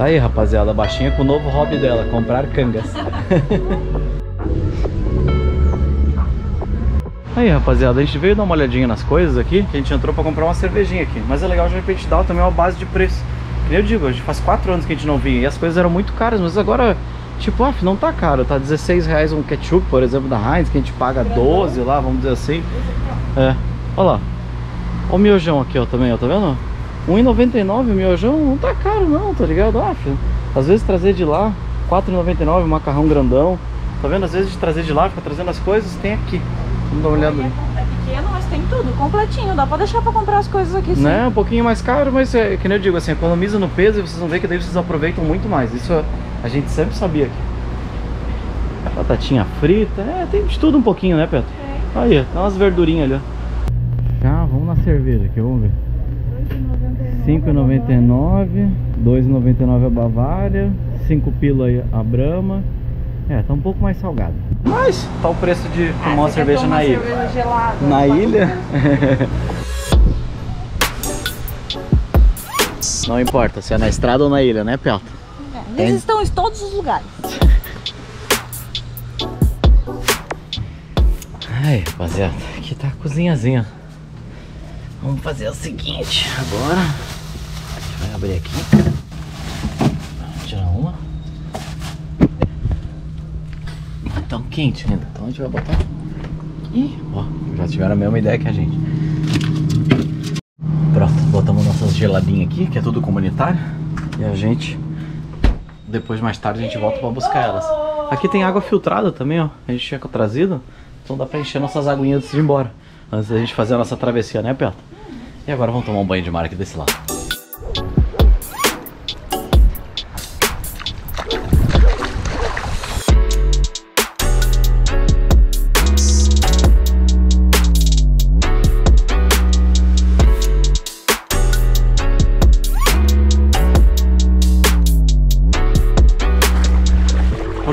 Aí, rapaziada, baixinha com o novo hobby dela, comprar cangas. Aí, rapaziada, a gente veio dar uma olhadinha nas coisas aqui, que a gente entrou pra comprar uma cervejinha aqui. Mas é legal já pra gente dar também uma base de preço. Que eu digo, faz 4 anos que a gente não vinha e as coisas eram muito caras, mas agora, tipo, ah, não tá caro. Tá 16 reais um ketchup, por exemplo, da Heinz, que a gente paga 12 lá, vamos dizer assim. É, olha lá. Olha o miojão aqui, ó, também, ó, tá vendo? 1,99 o miojão não tá caro não, tá ligado? Ah, filho, às vezes trazer de lá, 4,99 macarrão grandão. Tá vendo? Às vezes de trazer de lá, fica trazendo as coisas, tem aqui. Vamos dar uma olhada ali. É pequeno, mas tem tudo, completinho. Dá pra deixar pra comprar as coisas aqui sim. Né? Um pouquinho mais caro, mas é que nem eu digo, assim, economiza no peso e vocês vão ver que daí vocês aproveitam muito mais. Isso a gente sempre sabia aqui. Batatinha frita, é, tem de tudo um pouquinho, né, Petro? É. Aí, tá umas verdurinhas ali, ó. Já, vamos na cerveja aqui, vamos ver. 5,99, 2,99 a Bavária, 5 pila a Brahma. É, tá um pouco mais salgado. Mas tá o preço de tomar uma Ah, quer cerveja tomar na ilha. cerveja gelada? Na ilha? Não importa se é na estrada ou na ilha, né, Pelta? É, Eles estão em todos os lugares. Ai, rapaziada, aqui tá a cozinhazinha. Vamos fazer o seguinte, agora abrir aqui. Tirar uma. Tão quente ainda, então a gente vai botar. Ih, ó, já tiveram a mesma ideia que a gente. Pronto, botamos nossas geladinhas aqui, que é tudo comunitário. E a gente, depois mais tarde, a gente volta pra buscar elas. Aqui tem água filtrada também, ó. A gente tinha trazido. Então dá pra encher nossas aguinhas antes de ir embora. Antes da gente fazer a nossa travessia, né, Peto? E agora vamos tomar um banho de mar aqui desse lado.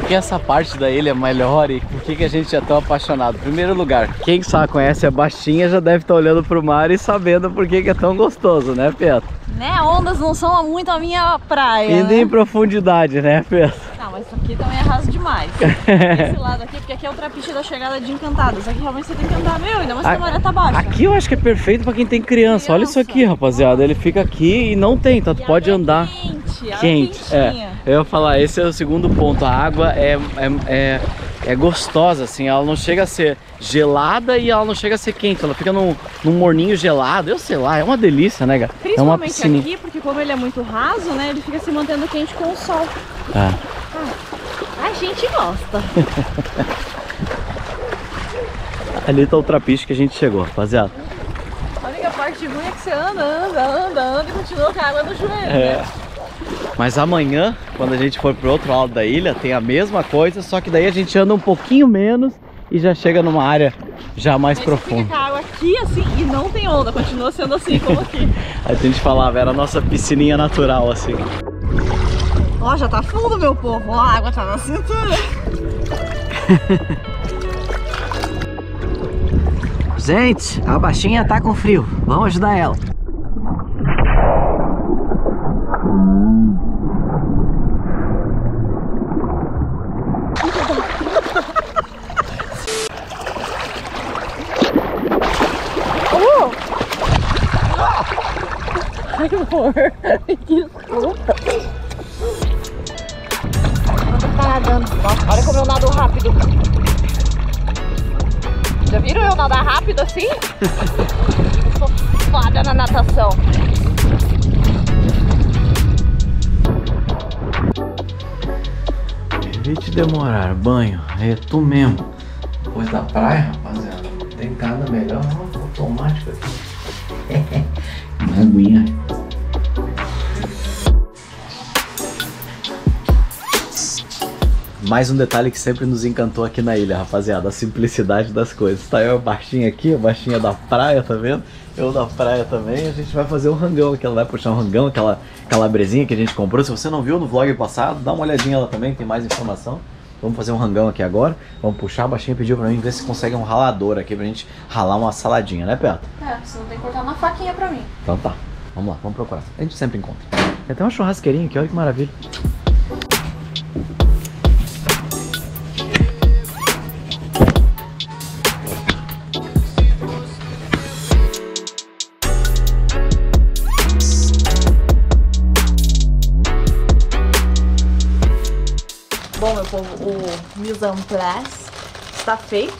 Que essa parte da ilha é melhor e por que, que a gente é tão apaixonado? Primeiro lugar, quem só conhece a Baixinha já deve estar olhando pro mar e sabendo por que, que é tão gostoso, né, Pedro? Né? Ondas não são muito a minha praia. E nem né? em profundidade, né, Pedro? Mas isso aqui também é raso demais. Esse lado aqui, porque aqui é o trapiche da chegada de Encantados. Aqui realmente você tem que andar, meu, ainda mais que a maré tá baixa. Aqui eu acho que é perfeito pra quem tem criança. Olha isso aqui, rapaziada. Ele fica aqui e não tem, então tu a pode é andar Quente, água quente. É, eu ia falar, esse é o segundo ponto. A água é, é, é, é gostosa, assim. Ela não chega a ser gelada e ela não chega a ser quente. Ela fica num, num morninho gelado. Eu sei lá, é uma delícia, né, cara? É uma Principalmente piscininha. aqui, porque como ele é muito raso, né? Ele fica se mantendo quente com o sol. É. A gente gosta. Ali tá o trapiche que a gente chegou, rapaziada. A única parte ruim é que você anda, anda, anda, anda e continua com a água no joelho, É. né? Mas amanhã, quando a gente for pro outro lado da ilha, tem a mesma coisa, só que daí a gente anda um pouquinho menos e já chega numa área já mais profunda. fica com a água aqui assim e não tem onda, continua sendo assim como aqui. Aí a gente falava, era a nossa piscininha natural, assim. Ó, já tá fundo, meu povo. Ó, a água tá na cintura. Gente, a baixinha tá com frio. Vamos ajudar ela. Ai, amor. Desculpa. Nadando. Nossa, olha como eu nado rápido. Já viram eu nadar rápido assim? Eu sou foda na natação. Evite demorar, banho, é tu mesmo. Depois da praia, rapaziada, tem nada melhor, automático aqui. Uma aguinha. Mais um detalhe que sempre nos encantou aqui na ilha, rapaziada, a simplicidade das coisas. Tá eu baixinha aqui, a baixinha da praia, tá vendo? Eu da praia também, a gente vai fazer um rangão aqui, ela vai puxar um rangão, aquela calabresinha que a gente comprou. Se você não viu no vlog passado, dá uma olhadinha lá também, tem mais informação. Vamos fazer um rangão aqui agora. Vamos puxar, a baixinha pediu pra mim ver se consegue um ralador aqui pra gente ralar uma saladinha, né, Peto? É, você não tem que cortar uma faquinha pra mim. Então tá. Vamos lá, vamos procurar. A gente sempre encontra. Tem até uma churrasqueirinha aqui, olha que maravilha. Bom, meu povo, o mise en place está feito.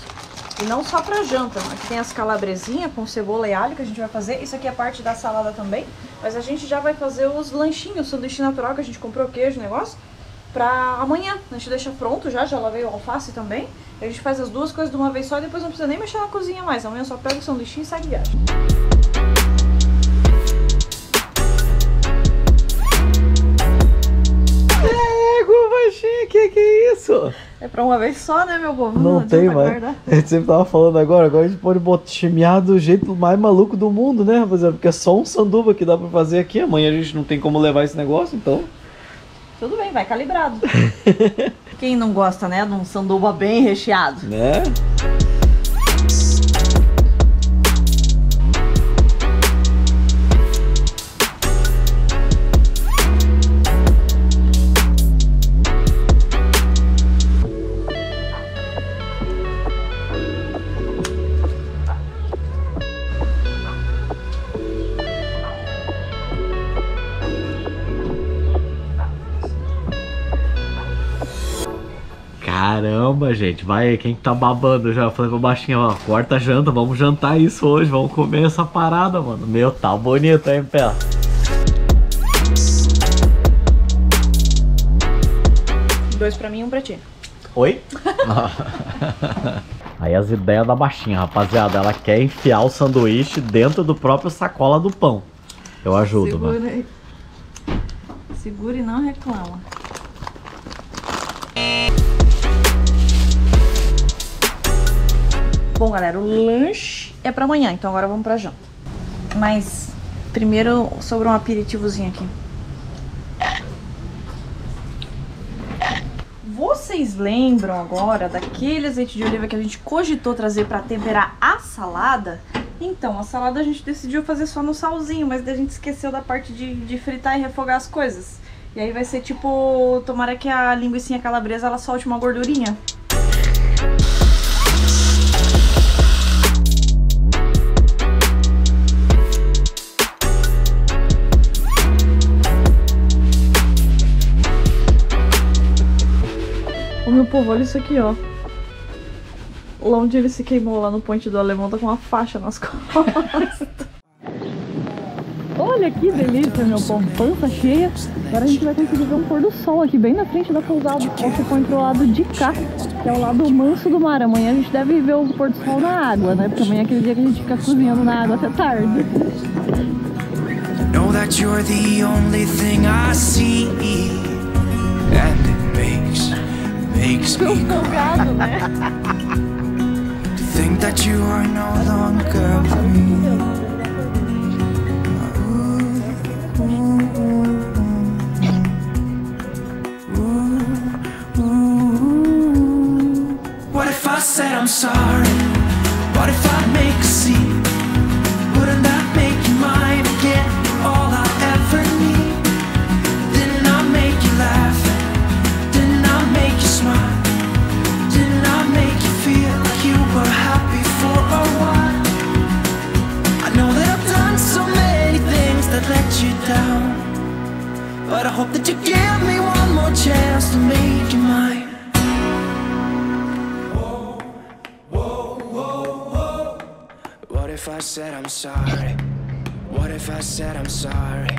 E não só pra janta. Aqui tem as calabresinhas com cebola e alho que a gente vai fazer. Isso aqui é parte da salada também. Mas a gente já vai fazer os lanchinhos, sanduíche natural que a gente comprou queijo, negócio. Pra amanhã. A gente deixa pronto já, já lavei o alface também. A gente faz as duas coisas de uma vez só e depois não precisa nem mexer na cozinha mais. Amanhã só pega o sanduíche e segue viagem. Isso? É pra uma vez só, né, meu povo? Não, adianta tem guardar. A gente sempre tava falando agora, agora a gente pode botar chimear do jeito mais maluco do mundo, né, rapaziada? Porque é só um sanduba que dá pra fazer aqui. Amanhã a gente não tem como levar esse negócio, então. Tudo bem, vai calibrado. Quem não gosta, né, de um sanduba bem recheado? Né? Caramba, gente, vai aí, quem que tá babando já? Eu falei pra baixinha, ó, corta a janta, vamos jantar isso hoje, vamos comer essa parada, mano. Meu, tá bonito, hein, pé? Dois pra mim e um pra ti. Oi? Aí as ideias da baixinha, rapaziada. Ela quer enfiar o sanduíche dentro do próprio sacola do pão. Eu ajudo, Segura mano. aí. Segura e não reclama. Bom, galera, o lanche é pra amanhã, então agora vamos pra janta. Mas primeiro sobre um aperitivozinho aqui. Vocês lembram agora daquele azeite de oliva que a gente cogitou trazer pra temperar a salada? Então, a salada a gente decidiu fazer só no salzinho, mas a gente esqueceu da parte de, de fritar e refogar as coisas. E aí vai ser tipo, tomara que a linguiça calabresa ela solte uma gordurinha. Ô povo, olha isso aqui, ó. Lá onde ele se queimou, lá no ponte do alemão, tá com uma faixa nas costas. Olha que delícia, meu povo. Pança cheia. Agora a gente vai conseguir ver um pôr do sol aqui, bem na frente da pousada. Você põe pro lado de cá, que é o lado manso do mar. Amanhã a gente deve ver o pôr do sol na água, né? Porque amanhã é aquele dia que a gente fica cozinhando na água até tarde. Know that you're the only thing I see, né? think that you are no longer me. What if I said I'm sorry? I'm sorry? What if I said I'm sorry?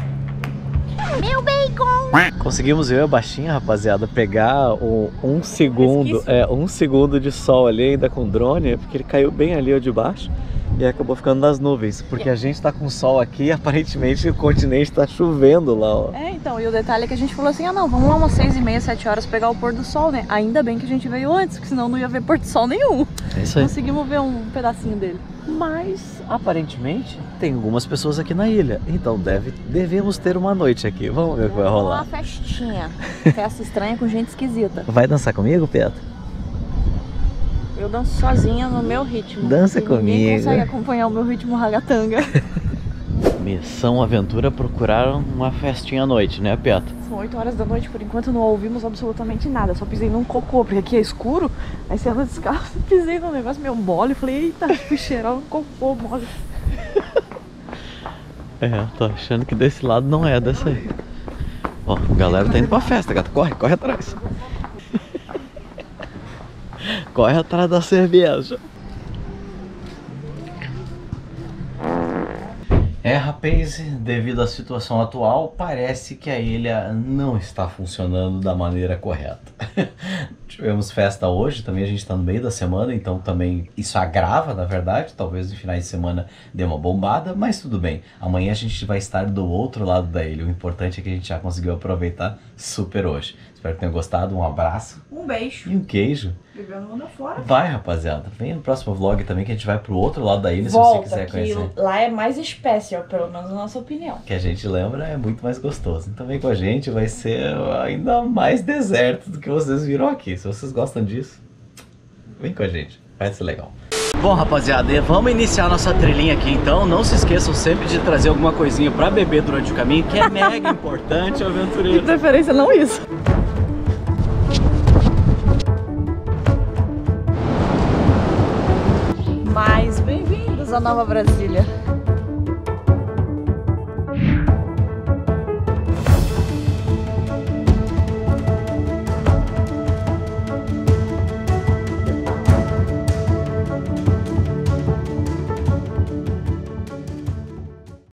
Conseguimos e a baixinha, rapaziada, pegar o, um segundo, é, um segundo de sol ali ainda com drone, porque ele caiu bem ali ó, de baixo e acabou ficando nas nuvens. Porque a gente tá com sol aqui e aparentemente o continente tá chovendo lá, ó. É, então, e o detalhe é que a gente falou assim, ah não, vamos lá umas seis e meia, sete horas pegar o pôr do sol, né? Ainda bem que a gente veio antes, porque senão não ia ver pôr do sol nenhum. É isso aí. Conseguimos ver um pedacinho dele. Mas aparentemente tem algumas pessoas aqui na ilha, então deve, devemos ter uma noite aqui. Vamos ver o que vai Uma rolar. festinha. Festa estranha com gente esquisita. Vai dançar comigo, Pedro? Eu danço sozinha no meu ritmo. Dança E Ninguém comigo. consegue acompanhar o meu ritmo ragatanga. Missão Aventura procuraram uma festinha à noite, né, Pieta? São 8 horas da noite, por enquanto não ouvimos absolutamente nada. Só pisei num cocô, porque aqui é escuro. Aí você anda descalço, pisei num negócio meio mole. Falei, eita, fui cheirar um cocô mole. É, tô achando que desse lado não é dessa aí. Ó, a galera tá indo pra festa, gata. Corre, corre atrás. corre atrás da cerveja. É, rapaz, devido à situação atual, parece que a ilha não está funcionando da maneira correta. Tivemos festa hoje, também a gente está no meio da semana, então também isso agrava, na verdade. Talvez no finais de semana dê uma bombada, mas tudo bem. Amanhã a gente vai estar do outro lado da ilha. O importante é que a gente já conseguiu aproveitar super hoje. Espero que tenham gostado. Um abraço Um beijo. e um queijo. Bebendo manda fora. Vai, rapaziada. Vem no próximo vlog também que a gente vai pro outro lado da ilha se você Volta, quiser que conhecer. lá é mais especial, pelo menos na nossa opinião. que a gente lembra é muito mais gostoso. Então vem com a gente, vai ser ainda mais deserto do que vocês viram aqui. Se vocês gostam disso, vem com a gente, vai ser legal. Bom, rapaziada, vamos iniciar nossa trilhinha aqui então. Não se esqueçam sempre de trazer alguma coisinha pra beber durante o caminho, que é mega importante, De aventureiro. preferência, não isso. Nova Brasília.